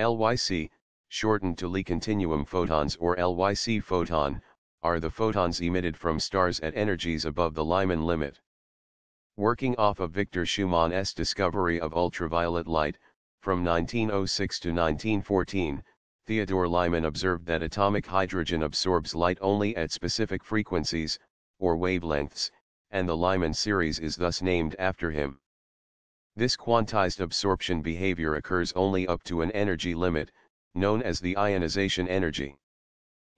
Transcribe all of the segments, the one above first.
LYC, shortened to Ly continuum photons or LYC photon, are the photons emitted from stars at energies above the Lyman limit. Working off of Victor Schumann's discovery of ultraviolet light, from 1906 to 1914, Theodore Lyman observed that atomic hydrogen absorbs light only at specific frequencies, or wavelengths, and the Lyman series is thus named after him. This quantized absorption behavior occurs only up to an energy limit, known as the ionization energy.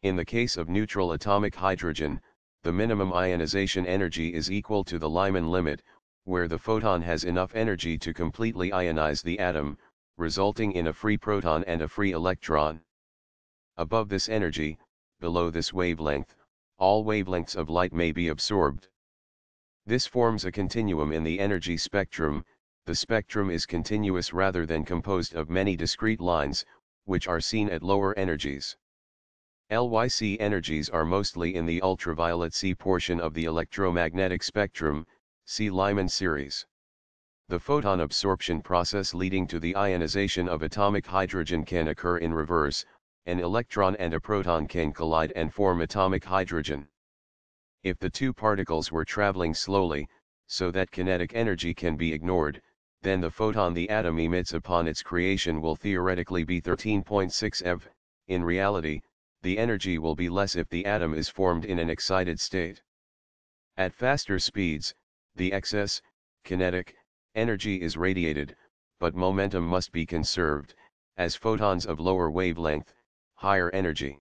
In the case of neutral atomic hydrogen, the minimum ionization energy is equal to the Lyman limit, where the photon has enough energy to completely ionize the atom, resulting in a free proton and a free electron. Above this energy, below this wavelength, all wavelengths of light may be absorbed. This forms a continuum in the energy spectrum, the spectrum is continuous rather than composed of many discrete lines, which are seen at lower energies. LYC energies are mostly in the ultraviolet C portion of the electromagnetic spectrum, see Lyman series. The photon absorption process leading to the ionization of atomic hydrogen can occur in reverse, an electron and a proton can collide and form atomic hydrogen. If the two particles were traveling slowly, so that kinetic energy can be ignored, then the photon the atom emits upon its creation will theoretically be 13.6 eV, in reality, the energy will be less if the atom is formed in an excited state. At faster speeds, the excess, kinetic, energy is radiated, but momentum must be conserved, as photons of lower wavelength, higher energy.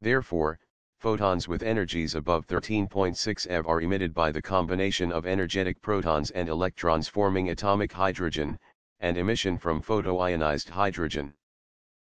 Therefore, photons with energies above 13.6 eV are emitted by the combination of energetic protons and electrons forming atomic hydrogen, and emission from photoionized hydrogen.